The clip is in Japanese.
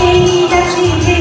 しい